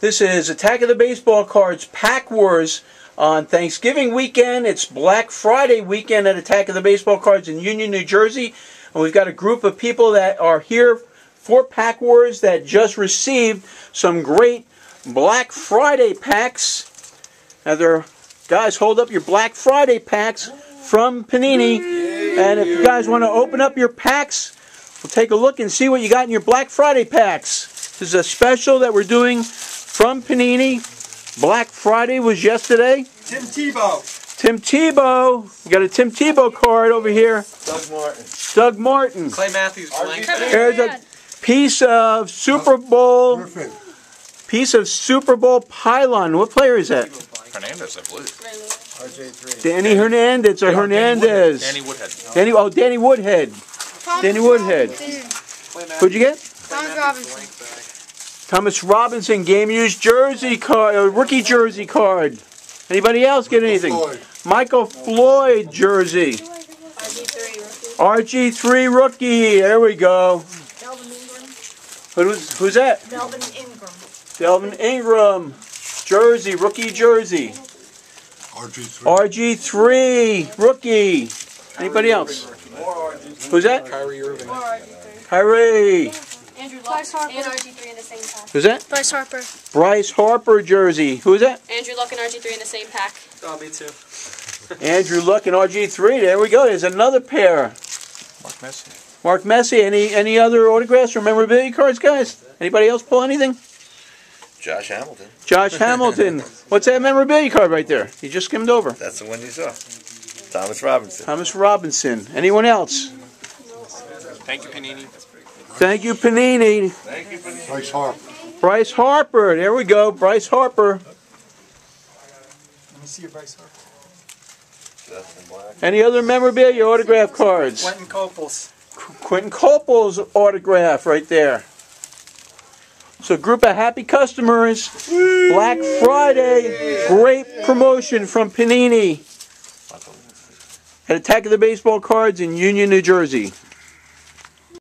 This is Attack of the Baseball Cards Pack Wars on Thanksgiving weekend. It's Black Friday weekend at Attack of the Baseball Cards in Union, New Jersey. And we've got a group of people that are here for Pack Wars that just received some great Black Friday packs. Now, they're, guys, hold up your Black Friday packs from Panini. And if you guys want to open up your packs, we'll take a look and see what you got in your Black Friday packs. This is a special that we're doing from Panini. Black Friday was yesterday. Tim Tebow. Tim Tebow. We got a Tim Tebow card over here. Doug Martin. Doug Martin. Clay Matthews. Blank. There's a piece of Super Bowl. Piece of Super Bowl pylon. What player is that? Hernandez, I believe. RG3. Danny Hernandez. or a Hernandez. Danny Woodhead. Danny. Oh, Danny Woodhead. Danny Woodhead. Who'd you get? Thomas Robinson. Thomas Robinson game used jersey card, uh, rookie jersey card. Anybody else get anything? Michael Floyd jersey. RG3 rookie. There we go. Melvin Ingram. Who's, who's that? Melvin Ingram. Melvin Ingram. Jersey, rookie jersey. RG3. RG3 rookie. Anybody else? Who's that? Kyrie Irving. Kyrie. Andrew Luck and RG3 in the same pack. Who's that? Bryce Harper. Bryce Harper jersey. Who's that? Andrew Luck and RG3 in the same pack. Oh, me too. Andrew Luck and RG3. There we go. There's another pair. Mark Messier. Mark Messier. Any any other autographs or memorabilia cards, guys? Anybody else pull anything? Josh Hamilton. Josh Hamilton. What's that memorabilia card right there? You just skimmed over. That's the one you saw. Thomas Robinson. Thomas Robinson. Anyone else? Thank you, Panini. Thank you, Panini. Thank you, Panini. Bryce Harper. Bryce Harper. There we go. Bryce Harper. Let me see your Bryce Harper. Justin Black. Any other memorabilia autograph cards? Quinton Coples. Quinton Coples autograph right there. So, group of happy customers. Black Friday. Great promotion from Panini at Attack of the Baseball Cards in Union, New Jersey.